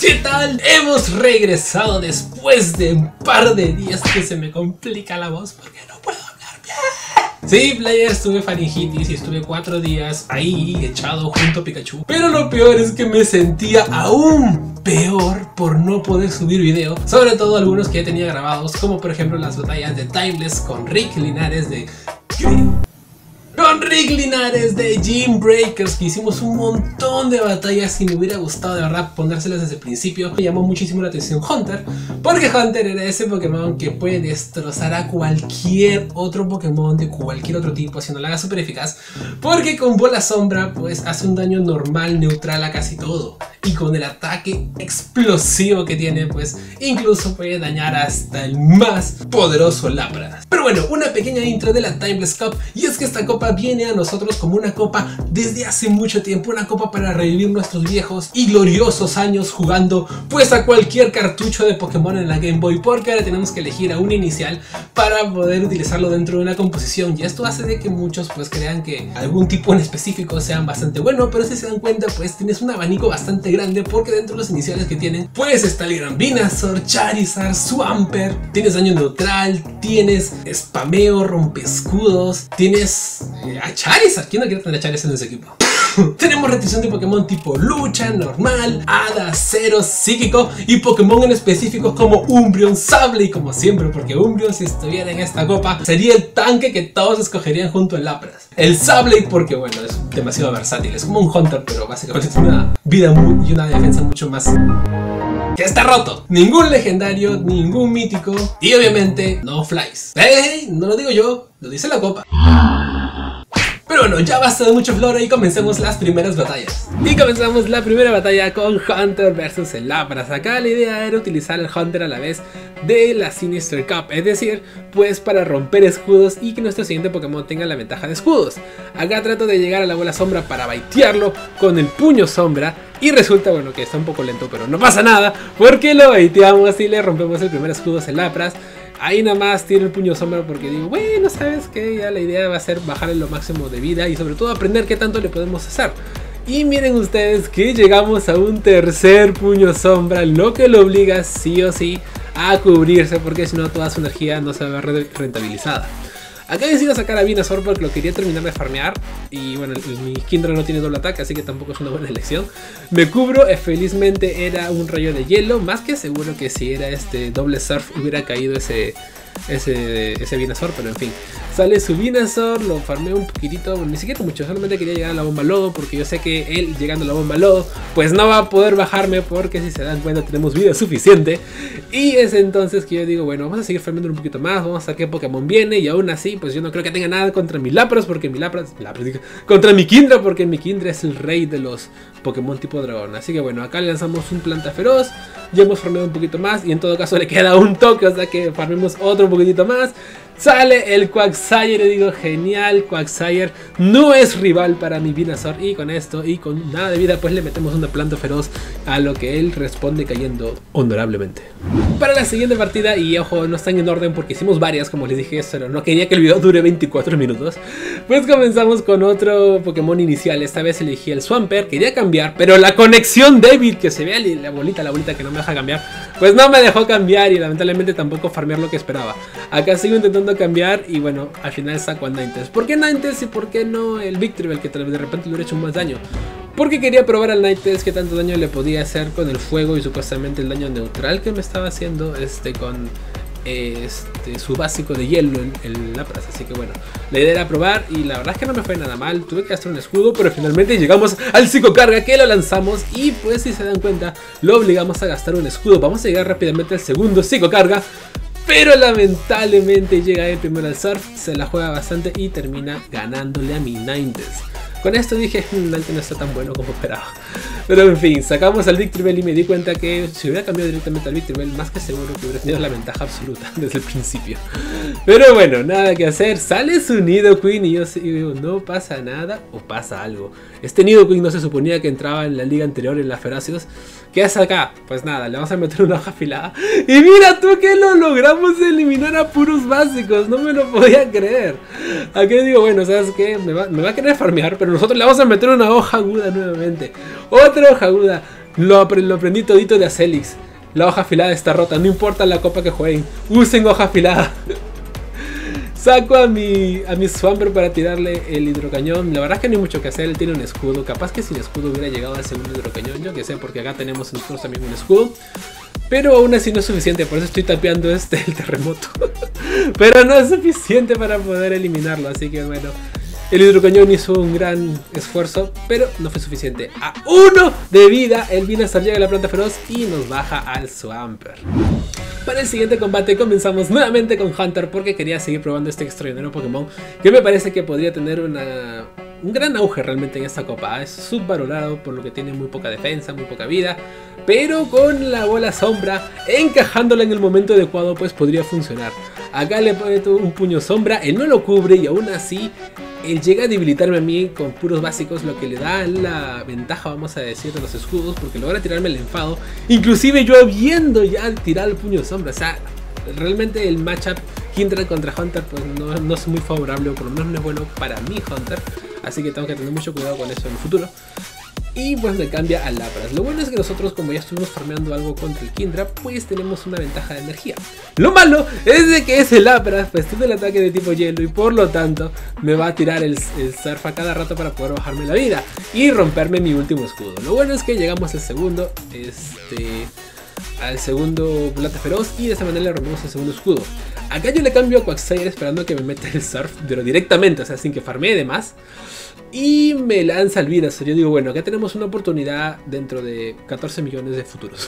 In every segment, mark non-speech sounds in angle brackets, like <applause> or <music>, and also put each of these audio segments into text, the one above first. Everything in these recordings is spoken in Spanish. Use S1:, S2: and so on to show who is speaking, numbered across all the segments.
S1: ¿Qué tal? Hemos regresado después de un par de días que se me complica la voz porque no puedo hablar bien. Sí, players, tuve faringitis y estuve cuatro días ahí echado junto a Pikachu. Pero lo peor es que me sentía aún peor por no poder subir video. Sobre todo algunos que ya tenía grabados, como por ejemplo las batallas de Timeless con Rick Linares de con Rick Linares de Gym Breakers, que hicimos un montón de batallas y me hubiera gustado de verdad ponérselas desde el principio. Me llamó muchísimo la atención Hunter, porque Hunter era ese Pokémon que puede destrozar a cualquier otro Pokémon de cualquier otro tipo, haciendo la haga súper eficaz, porque con bola sombra pues hace un daño normal, neutral a casi todo. Y con el ataque explosivo que tiene, pues incluso puede dañar hasta el más poderoso Lapras. Pero bueno, una pequeña intro de la Timeless Cup, y es que esta copa viene a nosotros como una copa desde hace mucho tiempo, una copa para revivir nuestros viejos y gloriosos años jugando pues a cualquier cartucho de Pokémon en la Game Boy, porque ahora tenemos que elegir a un inicial para poder utilizarlo dentro de una composición y esto hace de que muchos pues crean que algún tipo en específico sean bastante bueno, pero si se dan cuenta pues tienes un abanico bastante porque dentro de los iniciales que tienen pues está el Gran Venusaur, Charizard, Swampert, tienes daño neutral, tienes spameo, rompe escudos, tienes eh, a Charizard. ¿Quién no quiere tener a Charizard en ese equipo? <laughs> Tenemos restricción de Pokémon tipo lucha, normal, hada, cero, psíquico y Pokémon en específicos como Umbreon, Sable y como siempre, porque Umbreon si estuviera en esta copa sería el tanque que todos escogerían junto al Lapras. El Sable porque bueno, es demasiado versátil, es como un Hunter, pero básicamente tiene una vida y una defensa mucho más que está roto. Ningún legendario, ningún mítico y obviamente no flies. ¡Hey! No lo digo yo, lo dice la copa. Bueno, ya basta de mucho flora y comencemos las primeras batallas. Y comenzamos la primera batalla con Hunter versus el Lapras. Acá la idea era utilizar el Hunter a la vez de la Sinister Cup, es decir, pues para romper escudos y que nuestro siguiente Pokémon tenga la ventaja de escudos. Acá trato de llegar a la bola sombra para baitearlo con el puño sombra y resulta, bueno, que está un poco lento, pero no pasa nada, porque lo baiteamos y le rompemos el primer escudo a Lapras. Ahí nada más tiene el puño sombra porque digo, bueno, sabes que ya la idea va a ser bajarle lo máximo de vida y sobre todo aprender qué tanto le podemos hacer. Y miren ustedes que llegamos a un tercer puño sombra, lo que lo obliga sí o sí a cubrirse porque si no toda su energía no se va a ver rentabilizada. Acá decido sacar a Venusaur porque lo quería terminar de farmear. Y bueno, mi Kindra no tiene doble ataque, así que tampoco es una buena elección. Me cubro, eh, felizmente era un rayo de hielo. Más que seguro que si era este doble surf hubiera caído ese, ese, ese Venusaur, pero en fin. Sale su Venusaur, lo farmeo un poquitito, ni siquiera mucho, solamente quería llegar a la bomba lodo, porque yo sé que él llegando a la bomba lodo, pues no va a poder bajarme, porque si se dan cuenta tenemos vida suficiente. Y es entonces que yo digo, bueno, vamos a seguir farmeando un poquito más, vamos a ver qué Pokémon viene, y aún así, pues yo no creo que tenga nada contra mi Lapras, porque mi Lapras, Lapras contra mi Kindra, porque mi Kindra es el rey de los Pokémon tipo dragón. Así que bueno, acá le lanzamos un planta feroz, ya hemos farmeado un poquito más, y en todo caso le queda un toque, o sea que farmemos otro un poquitito más. Sale el Quagsire digo, genial, Quagsire no es rival para mi Venusaur. Y con esto y con nada de vida, pues le metemos una planta feroz a lo que él responde cayendo honorablemente. Para la siguiente partida, y ojo, no están en orden porque hicimos varias, como les dije, pero no quería que el video dure 24 minutos. Pues comenzamos con otro Pokémon inicial. Esta vez elegí el Swampert, quería cambiar, pero la conexión débil que se vea la bolita, la bolita que no me deja cambiar, pues no me dejó cambiar y lamentablemente tampoco farmear lo que esperaba. Acá sigo intentando cambiar y bueno, al final saco al Ninetales. ¿Por qué Ninetales y por qué no el Victreebel que de repente le hubiera hecho más daño? Porque quería probar al Ninetales qué tanto daño le podía hacer con el fuego y supuestamente el daño neutral que me estaba haciendo este con este, su básico de hielo, en el Lapras. Así que bueno, la idea era probar y la verdad es que no me fue nada mal. Tuve que hacer un escudo, pero finalmente llegamos al psicocarga que lo lanzamos y pues si se dan cuenta, lo obligamos a gastar un escudo. Vamos a llegar rápidamente al segundo psicocarga. Pero lamentablemente llega el primero al surf, se la juega bastante y termina ganándole a mi Ninetales. Con esto dije, mmm, no está tan bueno como esperaba. Pero en fin, sacamos al Victreebel y me di cuenta que si hubiera cambiado directamente al Victreebel, más que seguro que hubiera tenido la ventaja absoluta <laughs> desde el principio. Pero bueno, nada que hacer. Sale su Nidoqueen y yo digo, no pasa nada o pasa algo. Este Nidoqueen no se suponía que entraba en la liga anterior en la Feracios. ¿Qué hace acá? Pues nada, le vamos a meter una hoja afilada. Y mira tú que lo logramos eliminar a puros básicos. No me lo podía creer. Aquí digo, bueno, ¿sabes qué? Me va, me va a querer farmear, pero nosotros le vamos a meter una hoja aguda nuevamente. Otra hoja aguda. Lo, aprendí todito de Acelix. La hoja afilada está rota, no importa la copa que jueguen. Usen hoja afilada. <laughs> Saco a mi, a mi Swamper para tirarle el hidrocañón. La verdad es que no hay mucho que hacer, él tiene un escudo. Capaz que sin escudo hubiera llegado al segundo hidrocañón. Yo que sé, porque acá tenemos nosotros también un escudo. Pero aún así no es suficiente, por eso estoy tapeando este el terremoto. <laughs> Pero no es suficiente para poder eliminarlo, así que bueno. El hidrocañón hizo un gran esfuerzo, pero no fue suficiente. A uno de vida, el Vinazar llega a la planta feroz y nos baja al Swamper. Para el siguiente combate comenzamos nuevamente con Hunter porque quería seguir probando este extraordinario Pokémon que me parece que podría tener una, un gran auge realmente en esta copa. Es subvalorado por lo que tiene muy poca defensa, muy poca vida, pero con la bola sombra encajándola en el momento adecuado pues podría funcionar. Acá le pone un puño sombra, él no lo cubre y aún así él llega a debilitarme a mí con puros básicos, lo que le da la ventaja, vamos a decir, de los escudos, porque logra tirarme el enfado. Inclusive yo habiendo ya tirado el puño sombra, o sea, realmente el matchup Kindred contra Hunter pues no, no es muy favorable, o por lo menos no es bueno para mí Hunter. Así que tengo que tener mucho cuidado con eso en el futuro. Y pues me cambia a Lapras. Lo bueno es que nosotros como ya estuvimos farmeando algo contra el Kindra, pues tenemos una ventaja de energía. Lo malo es de que ese Lapras pues tiene el ataque de tipo hielo y por lo tanto me va a tirar el, surf a cada rato para poder bajarme la vida y romperme mi último escudo. Lo bueno es que llegamos al segundo, este al segundo plata feroz y de esa manera le rompemos el segundo escudo. Acá yo le cambio a Quagsire esperando que me meta el surf, pero directamente, o sea, sin que farmee de más. Y me lanza al Venusaur. Yo digo, bueno, acá tenemos una oportunidad dentro de 14 millones de futuros.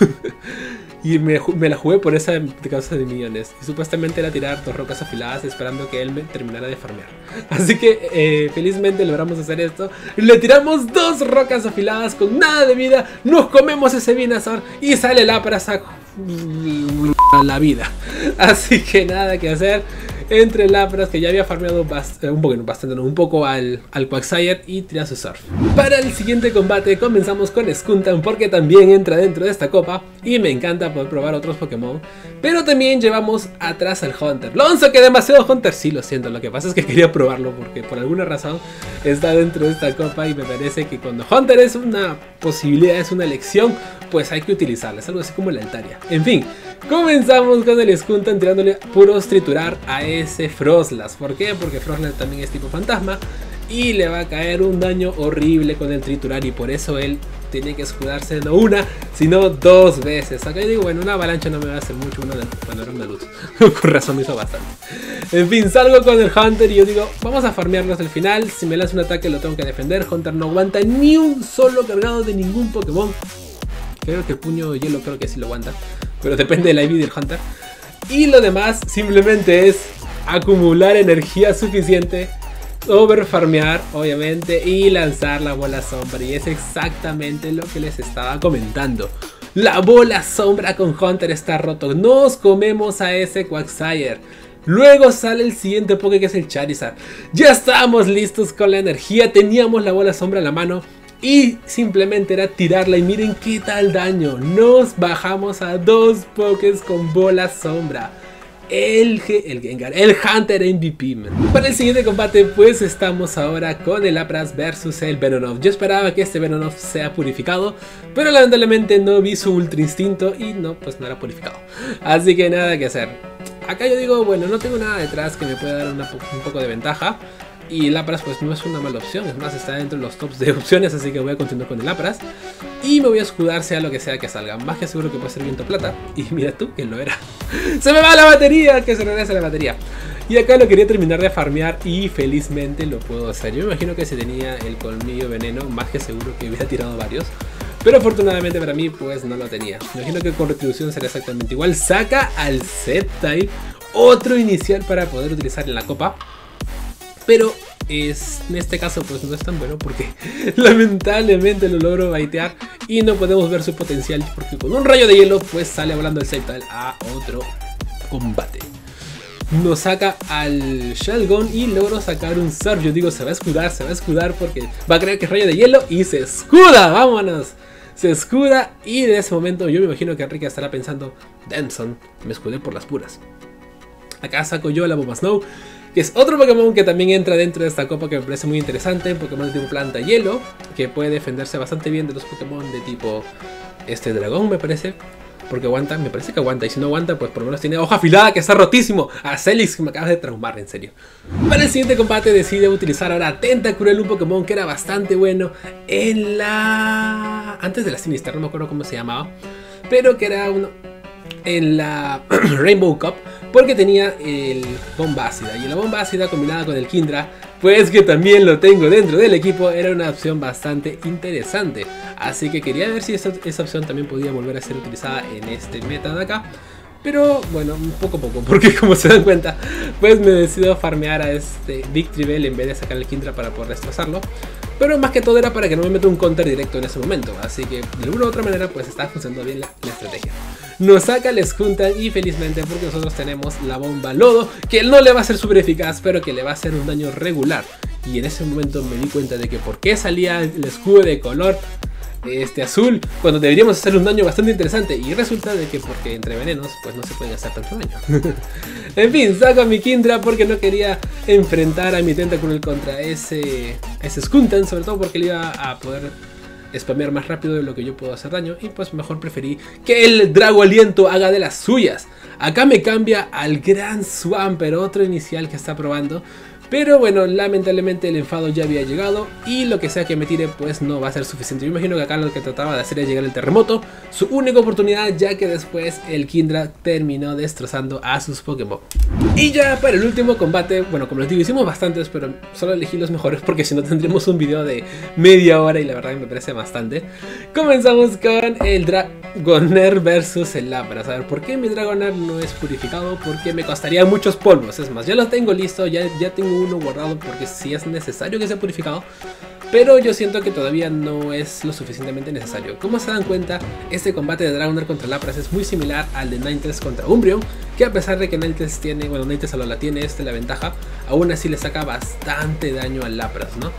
S1: <laughs> y me, la jugué por esa causa de millones. Y supuestamente era tirar dos rocas afiladas esperando que él me terminara de farmear. <laughs> Así que eh, felizmente logramos hacer esto. Le tiramos dos rocas afiladas con nada de vida. Nos comemos ese Venusaur y sale la <laughs> para la vida. Así que nada que hacer entre Lapras que ya había farmeado eh, un, poco, bastante, un poco al, al Quagsire y tira su Surf. Para el siguiente combate comenzamos con Skuntan porque también entra dentro de esta copa y me encanta poder probar otros Pokémon. Pero también llevamos atrás al Hunter. Lonzo que demasiado Hunter, sí lo siento, lo que pasa es que <laughs> quería probarlo porque por alguna razón está dentro de esta copa y me parece que cuando Hunter es una posibilidad, es una elección, pues hay que utilizarla, es algo así como la Altaria. En fin, comenzamos con el Skuntan tirándole puros triturar a ese Froslas. ¿Por qué? Porque Froslas también es tipo fantasma y le va a caer un daño horrible con el triturar y por eso él tiene que escudarse no una, sino dos veces. Acá yo digo, bueno, una avalancha no me va a hacer mucho, una bueno, era una luz. <laughs> Con razón me hizo bastante. En fin, salgo con el Hunter y yo digo, vamos a farmearlo hasta el final. Si me lanza un ataque lo tengo que defender. Hunter no aguanta ni un solo cargado de ningún Pokémon. Creo que puño de hielo creo que sí lo aguanta. Pero depende de la ID del Hunter. Y lo demás simplemente es acumular energía suficiente overfarmear, obviamente, y lanzar la bola sombra. Y es exactamente lo que les estaba comentando. La bola sombra con Hunter está roto. Nos comemos a ese Quagsire. Luego sale el siguiente Poké que es el Charizard. Ya estábamos listos con la energía, teníamos la bola sombra en la mano. Y simplemente era tirarla y miren qué tal daño. Nos bajamos a dos Pokés con bola sombra el, el Gengar, el Hunter MVP. Para el siguiente combate pues estamos ahora con el Lapras versus el Venomoth. Yo esperaba que este Venomoth sea purificado, pero lamentablemente no vi su Ultra Instinto y no, pues no era purificado. Así que nada que hacer. Acá yo digo, bueno, no tengo nada detrás que me pueda dar un poco de ventaja. Y Lapras pues no es una mala opción, es más está dentro de los tops de <laughs> opciones, así que voy a continuar con el Lapras. Y me voy a escudar sea lo que sea que salga, más que seguro que puede ser viento plata. Y mira tú que lo era. <laughs> ¡Se me va la batería! Que se regrese la batería. Y acá lo quería terminar de farmear y felizmente lo puedo hacer. Yo me imagino que si tenía el colmillo veneno, más que seguro que hubiera tirado varios. Pero afortunadamente para mí pues no lo tenía. Me imagino que con retribución será exactamente igual. Saca al Z-Type otro inicial para poder utilizar en la copa. Pero es, en este caso pues no es tan bueno porque <laughs> lamentablemente lo logro baitear y no podemos ver su potencial porque con un rayo de hielo pues sale volando el Sceptile a otro combate. Nos saca al Shelgon y logro sacar un Surf. Yo digo, se va a escudar, se va a escudar porque va a creer que es rayo de hielo y se escuda, vámonos. Se escuda y en ese momento yo me imagino que Enrique estará pensando, Denson, me escudé por las puras. Acá saco yo la bomba Snow que es otro Pokémon que también entra dentro de esta copa que me parece muy interesante, Pokémon de tipo planta hielo, que puede defenderse bastante bien de los Pokémon de tipo este dragón, me parece. Porque aguanta, me parece que aguanta. Y si no aguanta, pues por lo menos tiene hoja afilada que está rotísimo. A Celix, que me acabas de traumar, en serio. Para el siguiente combate decide utilizar ahora Tentacruel, un Pokémon que era bastante bueno en la... Antes de la Sinister, no me acuerdo cómo se llamaba. Pero que era uno... En la <clears throat> Rainbow Cup porque tenía el bomba ácida y la bomba ácida combinada con el Kindra pues que también lo tengo dentro del equipo era una opción bastante interesante así que quería ver si esa, opción también podía volver a ser utilizada en este meta de acá pero bueno, poco a poco, porque <laughs> como se dan cuenta, pues me decido farmear a este Victory en vez de sacar el Kindra para poder destrozarlo. Pero más que todo era para que no me meta un counter directo en ese momento, así que de alguna u otra manera pues está funcionando bien la, estrategia. Nos saca, les juntan y felizmente porque nosotros tenemos la bomba lodo, que no le va a ser súper eficaz, pero que le va a hacer un daño regular. Y en ese momento me di cuenta de que por qué salía el escudo de color este azul cuando deberíamos hacer un daño bastante interesante y resulta de que porque entre venenos pues no se puede hacer tanto daño. <laughs> En fin saco a mi Kindra porque no quería enfrentar a mi Tentacle contra ese ese Skuntan sobre todo porque le iba a poder spamear más rápido de lo que yo puedo hacer daño y pues mejor preferí que el Drago Aliento haga de las suyas. Acá me cambia al Gran Swamper otro inicial que está probando pero bueno, lamentablemente el enfado ya había llegado y lo que sea que me tire pues no va a ser suficiente. Yo imagino que acá lo que trataba de hacer es llegar el terremoto, su única oportunidad ya que después el Kindra terminó destrozando a sus Pokémon. Y ya para el último combate, bueno como les digo hicimos bastantes pero solo elegí los mejores porque si no tendríamos un video de media hora y la verdad me parece bastante. Comenzamos con el Dragonair versus el Lapras. A ver, ¿por qué mi Dragonair no es purificado? Porque me costaría muchos polvos, es más, ya lo tengo listo, ya, ya tengo uno guardado porque si es necesario que sea purificado. Pero yo siento que todavía no es lo suficientemente necesario. Como se dan cuenta, este combate de Dragonair contra Lapras es muy similar al de Ninetales contra Umbreon, que a pesar de que Ninetales tiene, bueno, Ninetales a la tiene este la ventaja, aún así le saca bastante daño al Lapras, ¿no?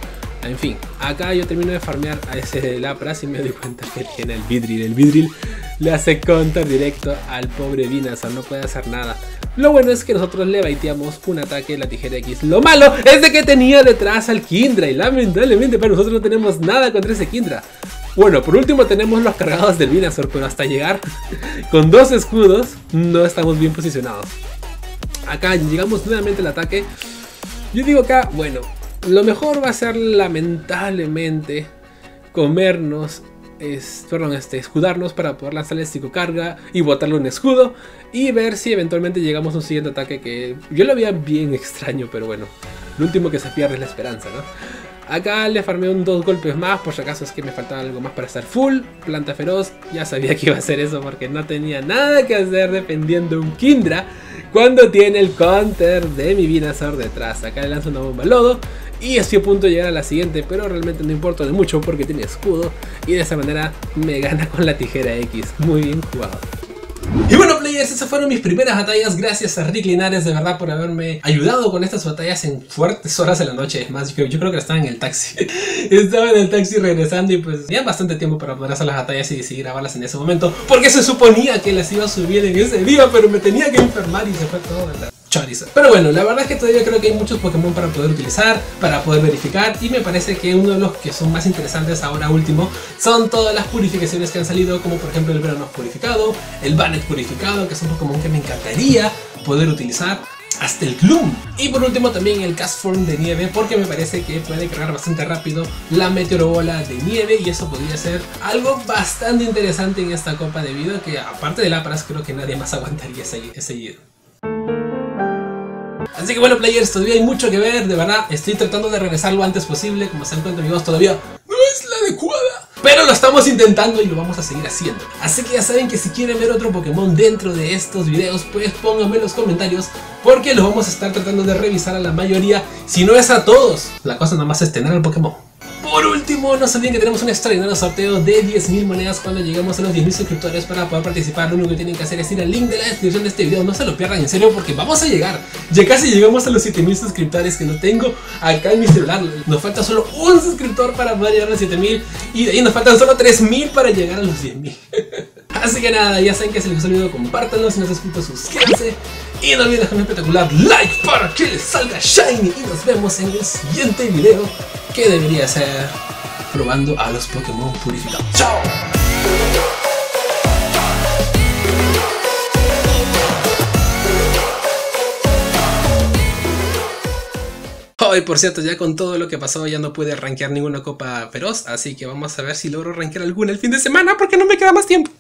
S1: En fin, acá yo termino de farmear a ese <laughs> Lapras y me doy cuenta que tiene el Vidril. El Vidril le hace counter directo al pobre Vinazor, no puede hacer nada. Lo bueno es que nosotros le baiteamos un ataque de la tijera X. Lo malo es de que tenía detrás al Kindra y lamentablemente para nosotros no tenemos nada contra ese Kindra. Bueno, por último tenemos los cargados del Vinazor, pero hasta llegar <laughs> con dos escudos no estamos bien posicionados. Acá llegamos nuevamente al ataque. Yo digo acá, bueno, lo mejor va a ser lamentablemente comernos es, perdón, este, escudarnos para poder lanzarle carga y botarle un escudo y ver si eventualmente llegamos a un siguiente ataque que yo lo veía bien <laughs> extraño, pero bueno, lo último que se pierde es la esperanza, ¿no? Acá le farmé un dos golpes más, por si acaso es que me faltaba algo más para estar full. Planta feroz, ya sabía que iba a hacer eso porque no tenía nada que hacer defendiendo un Kindra cuando tiene el counter de mi Vinazor detrás. Acá le lanzo una bomba lodo y estoy a punto de llegar a la siguiente, pero realmente no importa de mucho porque tiene escudo y de esa manera me gana con la tijera X. Muy bien jugado. Y bueno players, esas fueron mis primeras batallas Gracias a Rick Linares de verdad por haberme ayudado con estas batallas en fuertes horas de la noche Es más, yo, creo que estaba en el taxi <laughs> Estaba en el taxi regresando y pues tenía bastante tiempo para poder hacer las batallas y decidir grabarlas en ese momento Porque se suponía que las iba a subir en ese día Pero me tenía que enfermar y se fue todo, ¿verdad? Charizard. Pero bueno, la verdad es que todavía creo que hay muchos Pokémon para poder utilizar, para poder verificar y me parece que uno de los que son más interesantes ahora último son todas las purificaciones que han salido como por ejemplo el Verano purificado, el Bannet purificado, que es un Pokémon que me encantaría poder utilizar hasta el Gloom. Y por último también el Castform de nieve porque me parece que puede cargar bastante rápido la Meteorobola de nieve y eso podría ser algo bastante interesante en esta copa debido a que aparte de Lapras creo que nadie más <laughs> aguantaría ese, ese Así que bueno players, todavía hay mucho que ver, de verdad estoy tratando de regresar lo antes posible, como se dan cuenta amigos, todavía no es la adecuada. Pero lo estamos intentando y lo vamos a seguir haciendo. Así que ya saben que si quieren ver otro Pokémon dentro de estos videos, pues pónganme en los comentarios porque lo vamos a estar tratando de revisar a la mayoría, si no es a todos. La cosa nada más es tener el Pokémon. Por último, no se olviden que tenemos un extraordinario sorteo de 10.000 monedas cuando lleguemos a los 10.000 suscriptores para poder participar. Lo único que tienen que hacer es ir al link de la descripción de este video. No se lo pierdan en serio porque vamos a llegar. Ya casi llegamos a los 7.000 suscriptores que no tengo acá en mi celular. Nos falta solo un suscriptor para poder llegar a los 7.000 y de ahí nos faltan solo 3.000 para llegar a los 10.000. <laughs> Así que nada, ya saben que si les gustó el video, compártanlo. Si no se suscrito, suscríbanse. Y no olviden dejarme un espectacular like para que les salga shiny. Y nos vemos en el siguiente video que debería ser probando a los Pokémon purificados. ¡Chao! Hoy, por cierto, ya con todo lo que pasó ya no pude rankear ninguna copa feroz, así que vamos a ver si logro rankear alguna el fin de semana porque no me queda más tiempo.